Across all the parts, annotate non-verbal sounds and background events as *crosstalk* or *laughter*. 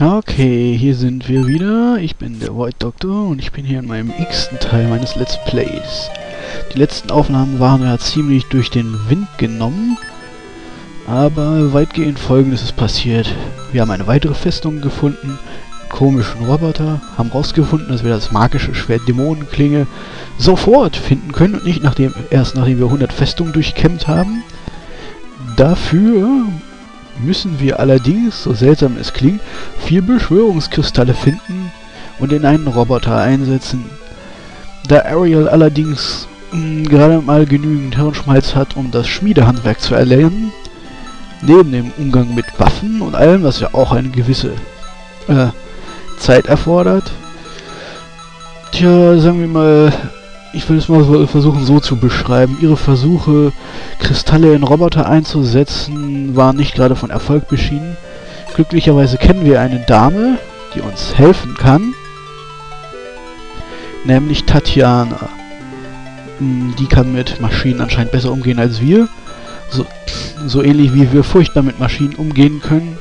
Okay, hier sind wir wieder. Ich bin der White Doctor und ich bin hier in meinem x-ten Teil meines Let's Plays. Die letzten Aufnahmen waren ja ziemlich durch den Wind genommen, aber weitgehend folgendes ist passiert. Wir haben eine weitere Festung gefunden, einen komischen Roboter, haben rausgefunden, dass wir das magische Schwert Dämonenklinge sofort finden können und nicht nachdem, erst nachdem wir 100 Festungen durchkämmt haben. Dafür müssen wir allerdings, so seltsam es klingt, vier Beschwörungskristalle finden und in einen Roboter einsetzen. Da Ariel allerdings mh, hm, gerade mal genügend Hirnschmalz hat, um das Schmiedehandwerk zu erlernen, neben dem Umgang mit Waffen und allem, was ja auch eine gewisse äh, Zeit erfordert, tja, sagen wir mal, ich will es mal versuchen so zu beschreiben. Ihre Versuche, Kristalle in Roboter einzusetzen, waren nicht gerade von Erfolg beschieden. Glücklicherweise kennen wir eine Dame, die uns helfen kann. Nämlich Tatjana. Hm, die kann mit Maschinen anscheinend besser umgehen als wir. So, so ähnlich wie wir furchtbar mit Maschinen umgehen können,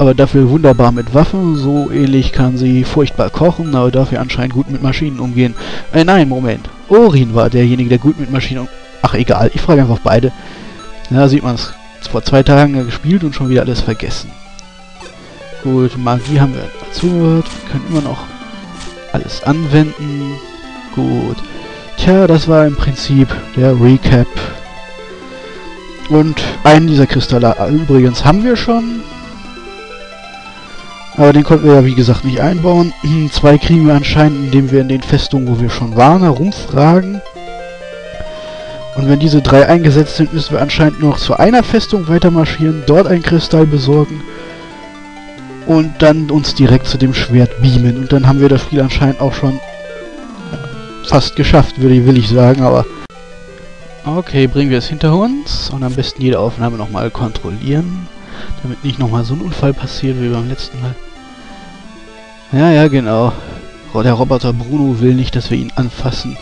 aber dafür wunderbar mit Waffen. So ähnlich kann sie furchtbar kochen, aber dafür anscheinend gut mit Maschinen umgehen. Äh, nein, Moment. Orin war derjenige, der gut mit Maschinen... Ach, egal. Ich frage einfach beide. Da sieht man es. Vor zwei Tagen gespielt und schon wieder alles vergessen. Gut, Magie haben wir dazu gehört. Wir können immer noch alles anwenden. Gut. Tja, das war im Prinzip der Recap. Und einen dieser Kristalle übrigens haben wir schon. Aber den konnten wir ja wie gesagt nicht einbauen. Zwei kriegen wir anscheinend, indem wir in den Festungen, wo wir schon waren, herumfragen. Und wenn diese drei eingesetzt sind, müssen wir anscheinend noch zu einer Festung weiter marschieren, dort einen Kristall besorgen und dann uns direkt zu dem Schwert beamen. Und dann haben wir das Spiel anscheinend auch schon fast geschafft, würde will ich sagen, aber... Okay, bringen wir es hinter uns und am besten jede Aufnahme nochmal kontrollieren, damit nicht nochmal so ein Unfall passiert wie beim letzten Mal. Ja, ja, genau. Der Roboter Bruno will nicht, dass wir ihn anfassen,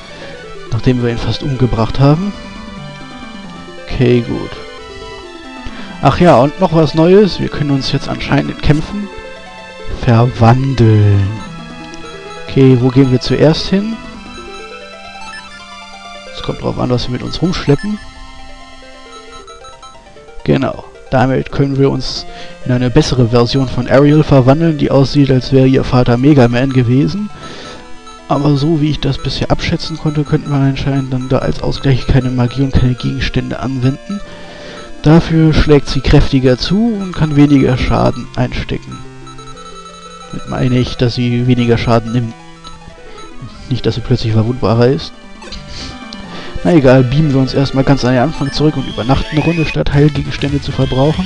nachdem wir ihn fast umgebracht haben. Okay, gut. Ach ja, und noch was Neues. Wir können uns jetzt anscheinend in Kämpfen verwandeln. Okay, wo gehen wir zuerst hin? Es kommt drauf an, was wir mit uns rumschleppen. Genau. Damit können wir uns in eine bessere Version von Ariel verwandeln, die aussieht, als wäre ihr Vater Mega Man gewesen. Aber so wie ich das bisher abschätzen konnte, könnten wir anscheinend dann da als Ausgleich keine Magie und keine Gegenstände anwenden. Dafür schlägt sie kräftiger zu und kann weniger Schaden einstecken. Damit meine ich, dass sie weniger Schaden nimmt. Nicht, dass sie plötzlich verwundbarer ist. Na egal, beamen wir uns erstmal ganz an den Anfang zurück und übernachten eine Runde, statt Heilgegenstände zu verbrauchen.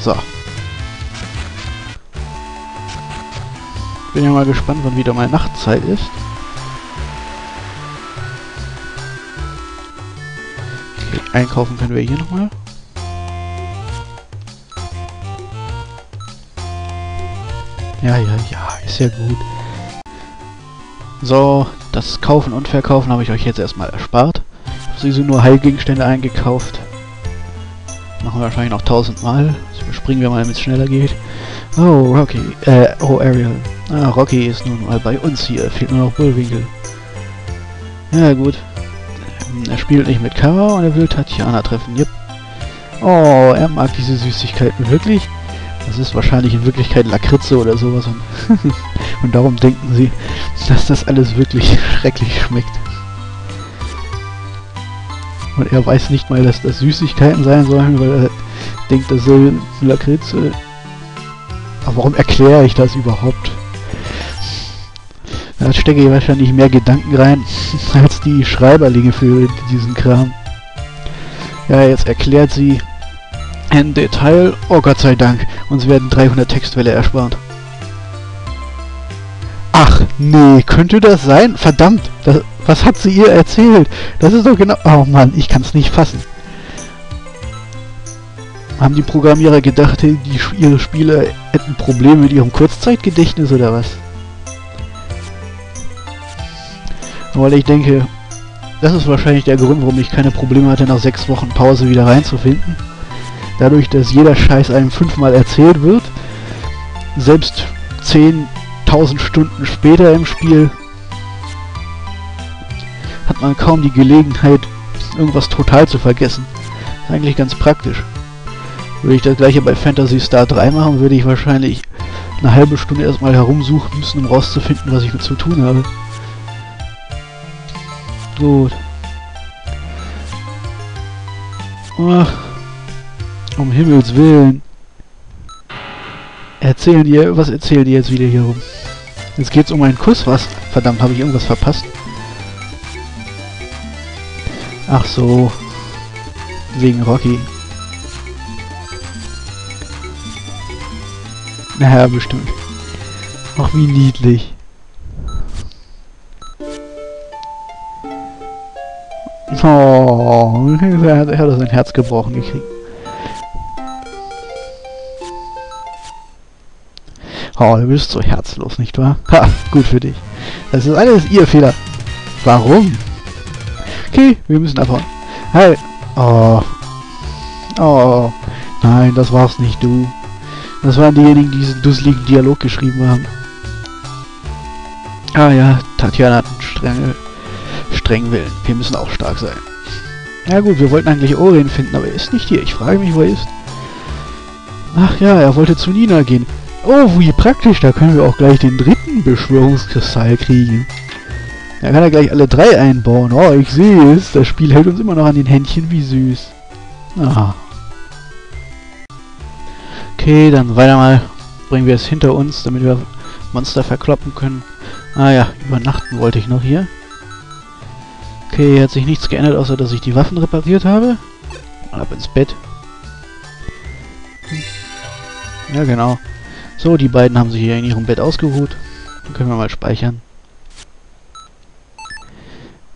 So. Bin ja mal gespannt, wann wieder mal Nachtzeit ist. Einkaufen können wir hier nochmal. Ja, ja, ja, ist ja gut. So, das Kaufen und Verkaufen habe ich euch jetzt erstmal erspart. Ich habe sowieso nur Heilgegenstände eingekauft. Machen wir wahrscheinlich noch tausendmal. Das überspringen wir mal, damit es schneller geht. Oh, Rocky. Äh, oh, Ariel. Ah, Rocky ist nun mal bei uns hier. Fehlt nur noch Bullwinkel. Ja, gut. Er spielt nicht mit Kara und er will Tatjana treffen. Yep. Oh, er mag diese Süßigkeiten wirklich. Das ist wahrscheinlich in Wirklichkeit Lakritze oder sowas. Und, *laughs* und darum denken sie, dass das alles wirklich schrecklich schmeckt. Und er weiß nicht mal, dass das Süßigkeiten sein sollen, weil er denkt, das soll Lakritze. Aber warum erkläre ich das überhaupt? Da stecke ich wahrscheinlich mehr Gedanken rein, *laughs* als die Schreiberlinge für diesen Kram. Ja, jetzt erklärt sie, ein Detail, oh Gott sei Dank, uns werden 300 Textwelle erspart. Ach, nee, könnte das sein? Verdammt, das, was hat sie ihr erzählt? Das ist doch genau... Oh Mann, ich kann's nicht fassen. Haben die Programmierer gedacht, die, ihre Spieler hätten Probleme mit ihrem Kurzzeitgedächtnis oder was? Weil ich denke, das ist wahrscheinlich der Grund, warum ich keine Probleme hatte, nach sechs Wochen Pause wieder reinzufinden. Dadurch, dass jeder Scheiß einem fünfmal erzählt wird, selbst 10.000 Stunden später im Spiel, hat man kaum die Gelegenheit, irgendwas total zu vergessen. Eigentlich ganz praktisch. Würde ich das gleiche bei Phantasy Star 3 machen, würde ich wahrscheinlich eine halbe Stunde erstmal herumsuchen müssen, um rauszufinden, was ich mit zu tun habe. Gut. Ach, um Himmels Willen. Erzählen die, was erzählen die jetzt wieder hier rum? Jetzt geht's um einen Kuss, was? Verdammt, habe ich irgendwas verpasst? Ach so. Wegen Rocky. Naja, bestimmt. Ach, wie niedlich. Oh, er hat, sein Herz gebrochen gekriegt. Oh, du bist so herzlos, nicht wahr? *laughs* Ha, gut für dich. Das ist alles ihr Fehler. Warum? Okay, wir müssen abhauen. Hey. Oh. Oh. Nein, das war's nicht, du. Das waren diejenigen, die diesen dusseligen Dialog geschrieben haben. Ah ja, Tatjana hat einen strenge, strengen Willen. Wir müssen auch stark sein. Ja gut, wir wollten eigentlich Orin finden, aber er ist nicht hier. Ich frage mich, wo er ist. Ach ja, er wollte zu Nina gehen. Oh, wie praktisch. Da können wir auch gleich den dritten Beschwörungskristall kriegen. Da kann er gleich alle drei einbauen. Oh, ich sehe es. Das Spiel hält uns immer noch an den Händchen. Wie süß. Ah. Okay, dann weiter mal. Bringen wir es hinter uns, damit wir Monster verkloppen können. Ah ja, übernachten wollte ich noch hier. Okay, hat sich nichts geändert, außer dass ich die Waffen repariert habe. Ab ins Bett. Hm. Ja, genau. So, die beiden haben sich hier in ihrem Bett ausgeruht. Dann können wir mal speichern.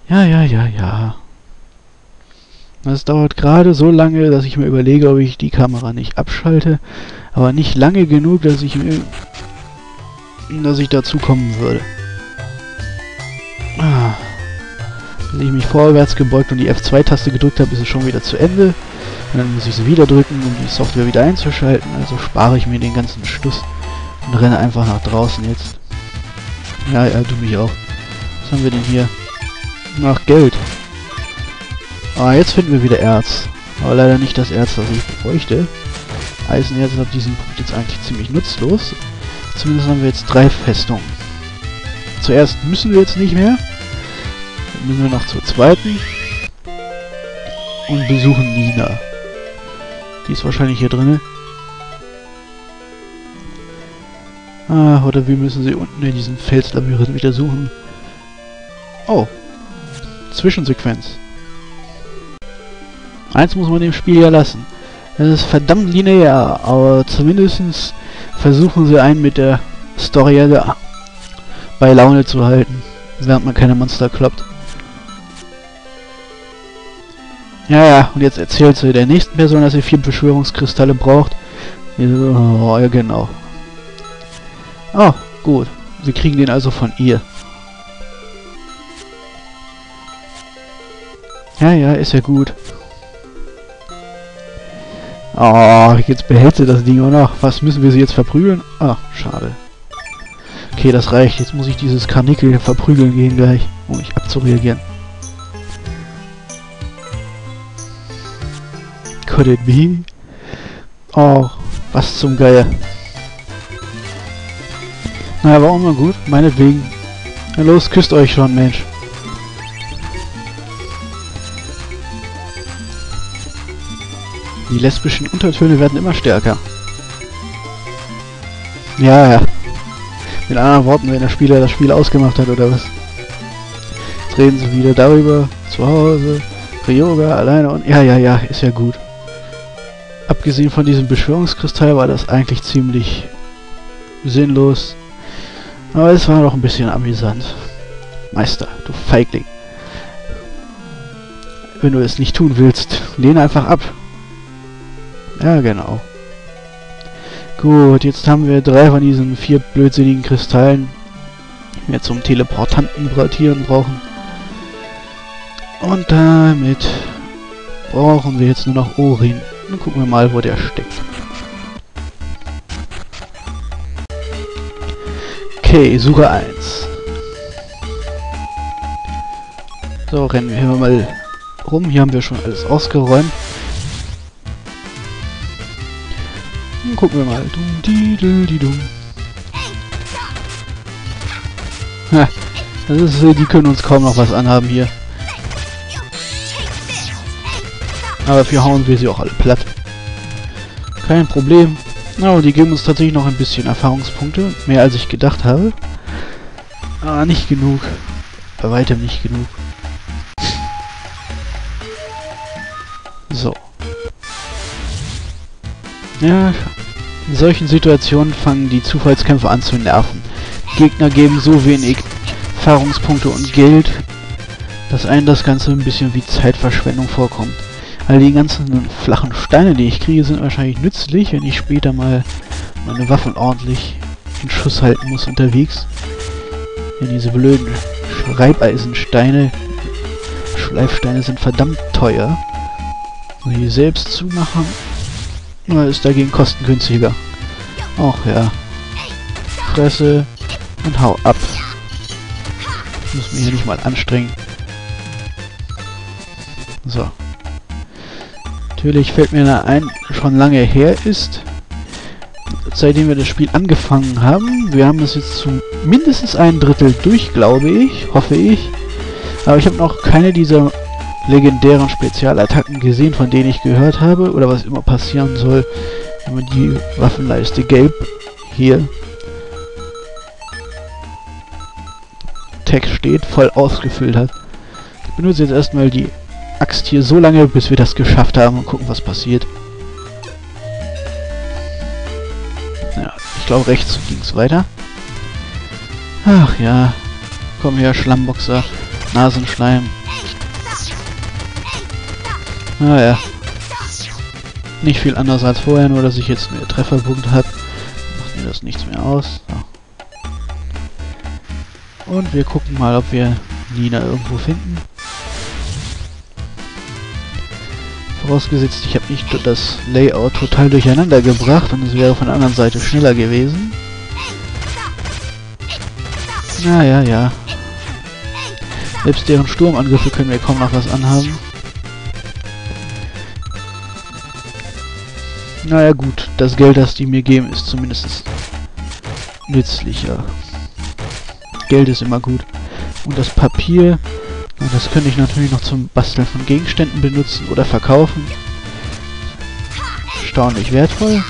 Ja, ja, ja, ja. Das dauert gerade so lange, dass ich mir überlege, ob ich die Kamera nicht abschalte. Aber nicht lange genug, dass ich mir... dass ich dazu kommen würde. Ah. Wenn ich mich vorwärts gebeugt und die F2-Taste gedrückt habe, ist es schon wieder zu Ende. Dann muss ich sie wieder drücken, um die Software wieder einzuschalten. Also spare ich mir den ganzen Stuss und renne einfach nach draußen jetzt. Ja, ja, du mich auch. Was haben wir denn hier? Nach Geld. Ah, jetzt finden wir wieder Erz. Aber leider nicht das Erz, das ich bräuchte. Eisenerz ist ab diesem Punkt jetzt eigentlich ziemlich nutzlos. Zumindest haben wir jetzt drei Festungen. Zuerst müssen wir jetzt nicht mehr. Dann müssen wir noch zur zweiten. Und besuchen Nina. Die ist wahrscheinlich hier drin. Ah, oder wir müssen sie unten in diesem Felslabyrinth wieder suchen. Oh. Zwischensequenz. Eins muss man dem Spiel ja lassen. Das ist verdammt linear, aber zumindest versuchen sie einen mit der Story ja bei Laune zu halten, während man keine Monster kloppt. Ja, ja, und jetzt erzählt sie der nächsten Person, dass sie vier Beschwörungskristalle braucht. Oh, ja, genau. Oh, gut. Wir kriegen den also von ihr. Ja, ja, ist ja gut. Oh, jetzt behält sie das Ding auch noch. Was, müssen wir sie jetzt verprügeln? Ah, schade. Okay, das reicht. Jetzt muss ich dieses Karnickel verprügeln gehen gleich, um mich abzureagieren. Could it be? Oh, was zum Geier. Naja, war auch mal gut. Meinetwegen. Na los, küsst euch schon, Mensch. Die lesbischen Untertöne werden immer stärker. Ja, ja. Mit anderen Worten, wenn der Spieler das Spiel ausgemacht hat, oder was? Jetzt reden sie wieder darüber. Zu Hause. Ryoga, alleine und... Ja, ja, ja, ist ja gut. Abgesehen von diesem Beschwörungskristall war das eigentlich ziemlich sinnlos. Aber es war doch ein bisschen amüsant. Meister, du Feigling. Wenn du es nicht tun willst, lehne einfach ab. Ja, genau. Gut, jetzt haben wir drei von diesen vier blödsinnigen Kristallen, die wir zum Teleportanten bratieren brauchen. Und damit brauchen wir jetzt nur noch Orin. Dann gucken wir mal, wo der steckt. Okay, Suche 1. So, rennen wir hier mal rum. Hier haben wir schon alles ausgeräumt. Dann gucken wir mal. Das ist, die können uns kaum noch was anhaben hier. Aber dafür hauen wir sie auch alle platt. Kein Problem. Aber die geben uns tatsächlich noch ein bisschen Erfahrungspunkte. Mehr als ich gedacht habe. Aber nicht genug. Bei weitem nicht genug. So. Ja, in solchen Situationen fangen die Zufallskämpfe an zu nerven. Gegner geben so wenig Erfahrungspunkte und Geld, dass einem das Ganze ein bisschen wie Zeitverschwendung vorkommt. All die ganzen flachen Steine, die ich kriege, sind wahrscheinlich nützlich, wenn ich später mal meine Waffen ordentlich in Schuss halten muss unterwegs. Denn diese blöden Schreibeisensteine, Schleifsteine sind verdammt teuer. Und die selbst zu machen, ist dagegen kostengünstiger. Ach ja. Fresse und hau ab. Muss mich hier nicht mal anstrengen. So. Natürlich fällt mir da ein, schon lange her ist, seitdem wir das Spiel angefangen haben. Wir haben das jetzt zu mindestens ein Drittel durch, glaube ich, hoffe ich. Aber ich habe noch keine dieser legendären Spezialattacken gesehen, von denen ich gehört habe, oder was immer passieren soll, wenn man die Waffenleiste gelb hier Text steht, voll ausgefüllt hat. Ich benutze jetzt erstmal die Axt hier so lange, bis wir das geschafft haben und gucken, was passiert. Ja, ich glaube rechts ging es weiter. Ach ja. Komm her, Schlammboxer. Nasenschleim. Naja. Nicht viel anders als vorher, nur dass ich jetzt mehr Trefferpunkte habe. Macht mir das nichts mehr aus. So. Und wir gucken mal, ob wir Nina irgendwo finden. Vorausgesetzt, ich habe nicht das Layout total durcheinander gebracht und es wäre von der anderen Seite schneller gewesen. Ja, ja, ja. Selbst deren Sturmangriffe können wir kaum noch was anhaben. Naja gut, das Geld, das die mir geben, ist zumindest nützlicher. Geld ist immer gut. Und das Papier und das könnte ich natürlich noch zum Basteln von Gegenständen benutzen oder verkaufen. Erstaunlich wertvoll.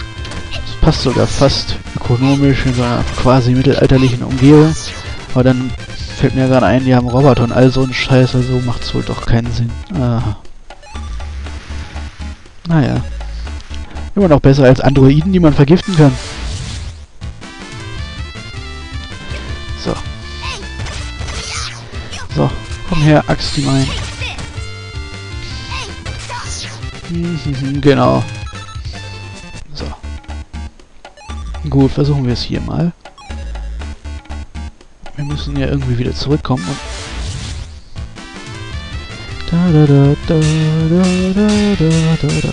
Das passt sogar fast ökonomisch in so einer quasi mittelalterlichen Umgebung. Aber dann fällt mir gerade ein, die haben Roboter und all so ein Scheiß, also macht es wohl doch keinen Sinn. Aha. Naja. Immer noch besser als Androiden, die man vergiften kann. Her, Axt ihm genau. So. Gut, versuchen wir es hier mal. Wir müssen ja irgendwie wieder zurückkommen und... Da da da da da da da da da.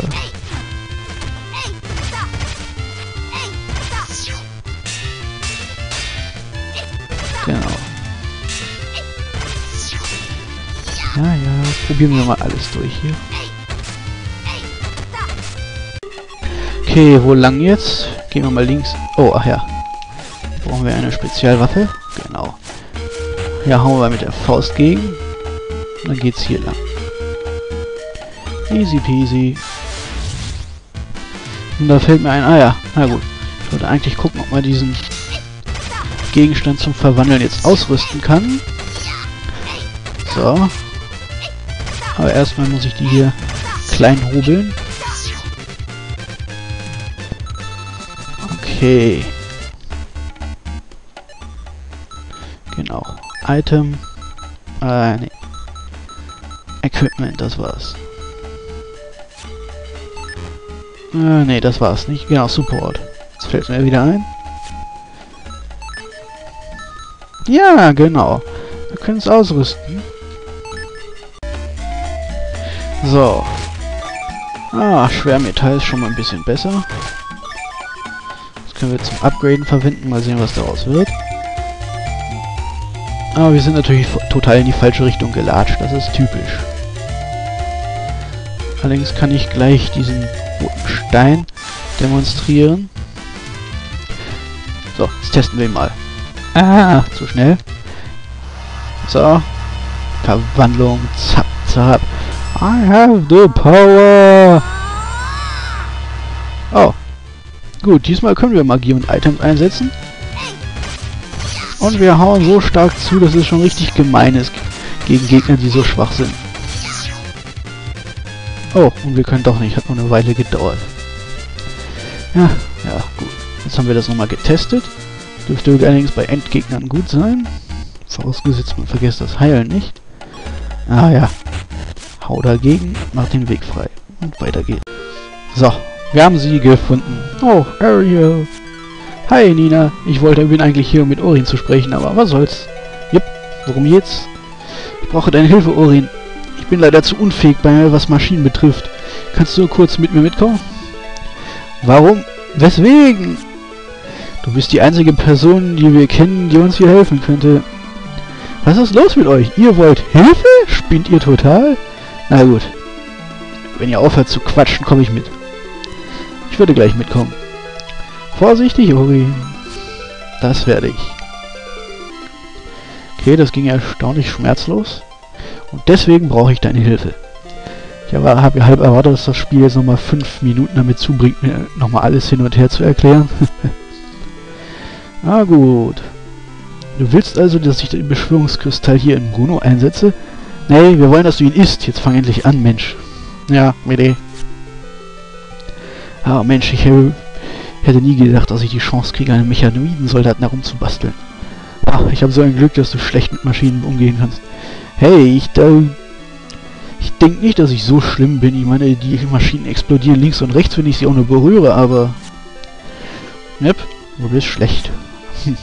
Ja, probieren wir mal alles durch hier. Okay, wo lang jetzt? Gehen wir mal links. Oh, ach ja. Brauchen wir eine Spezialwaffe. Genau. Ja, hauen wir mit der Faust gegen. Dann geht's hier lang. Easy peasy. Und da fällt mir ein, ah ja, na gut. Ich wollte eigentlich gucken, ob man diesen Gegenstand zum Verwandeln jetzt ausrüsten kann. So. Aber erstmal muss ich die hier klein hobeln. Okay. Genau. Item. Äh, nee. Equipment, das war's. Äh, nee, das war's nicht. Genau, Support. Jetzt fällt mir wieder ein. Ja, genau. Wir können es ausrüsten. So. Ah, Schwermetall ist schon mal ein bisschen besser. Das können wir zum Upgraden verwenden. Mal sehen, was daraus wird. Aber wir sind natürlich total in die falsche Richtung gelatscht. Das ist typisch. Allerdings kann ich gleich diesen roten Stein demonstrieren. So, jetzt testen wir ihn mal. Ah, zu schnell. So. Verwandlung. Zap, zap. I have the power. Oh. Gut, diesmal können wir Magie und Items einsetzen. Und wir hauen so stark zu, dass es schon richtig gemein ist gegen Gegner, die so schwach sind. Oh, und wir können doch nicht. Hat nur eine Weile gedauert. Ja, ja, gut. Jetzt haben wir das nochmal getestet. Dürfte allerdings bei Endgegnern gut sein. Vorausgesetzt, man vergisst das Heilen nicht. Ah ja. Hau dagegen, mach den Weg frei. Und weiter geht's. So, wir haben sie gefunden. Oh, Ariel. Hi, Nina. Ich wollte, bin eigentlich hier, um mit Orin zu sprechen, aber was soll's. Jupp, worum jetzt? Ich brauche deine Hilfe, Orin. Ich bin leider zu unfähig bei mir, was Maschinen betrifft. Kannst du kurz mit mir mitkommen? Warum? Weswegen? Du bist die einzige Person, die wir kennen, die uns hier helfen könnte. Was ist los mit euch? Ihr wollt Hilfe? Spinnt ihr total? Na gut. Wenn ihr aufhört zu quatschen, komme ich mit. Ich würde gleich mitkommen. Vorsichtig, Ori. Das werde ich. Okay, das ging erstaunlich schmerzlos. Und deswegen brauche ich deine Hilfe. Ich habe halb erwartet, dass das Spiel jetzt nochmal fünf Minuten damit zubringt, mir nochmal alles hin und her zu erklären. *laughs* ah gut. Du willst also, dass ich den Beschwörungskristall hier in Bruno einsetze? Nee, wir wollen, dass du ihn isst. Jetzt fang endlich an, Mensch. Ja, Idee. Ah, Mensch, ich hätte nie gedacht, dass ich die Chance kriege, einen Mechanoiden-Soldaten herumzubasteln. Ach, ich habe so ein Glück, dass du schlecht mit Maschinen umgehen kannst. Hey, ich da... Ich denke nicht, dass ich so schlimm bin. Ich meine, die Maschinen explodieren links und rechts, wenn ich sie auch nur berühre, aber... Yep, du bist schlecht. Hm.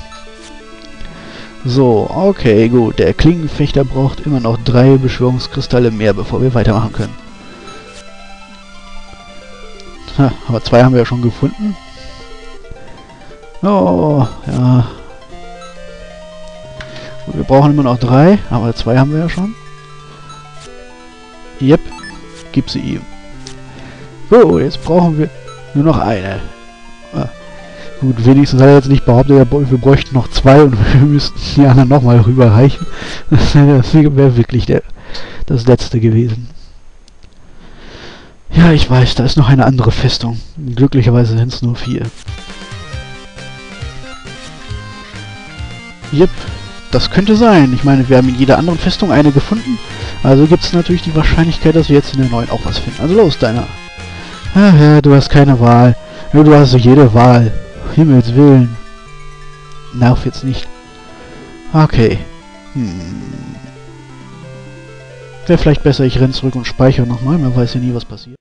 So, okay, gut. Der Klingenfechter braucht immer noch drei Beschwörungskristalle mehr, bevor wir weitermachen können. Ha, aber zwei haben wir ja schon gefunden. Oh, ja. Wir brauchen immer noch drei, aber zwei haben wir ja schon. Yep, gib sie ihm. So, jetzt brauchen wir nur noch eine. Gut, wenigstens hat er jetzt nicht behauptet, wir bräuchten noch zwei und *laughs* wir müssten die anderen nochmal rüberreichen. *laughs* Das wäre wirklich der, das letzte gewesen. Ja, ich weiß, da ist noch eine andere Festung. Glücklicherweise sind es nur vier. Yep, das könnte sein. Ich meine, wir haben in jeder anderen Festung eine gefunden. Also gibt es natürlich die Wahrscheinlichkeit, dass wir jetzt in der neuen auch was finden. Also los, deiner. Ach ja, du hast keine Wahl. Du hast jede Wahl. Himmels Willen. Nerv jetzt nicht. Okay. Hm. Wäre vielleicht besser, ich renne zurück und speichere nochmal. Man weiß ja nie, was passiert.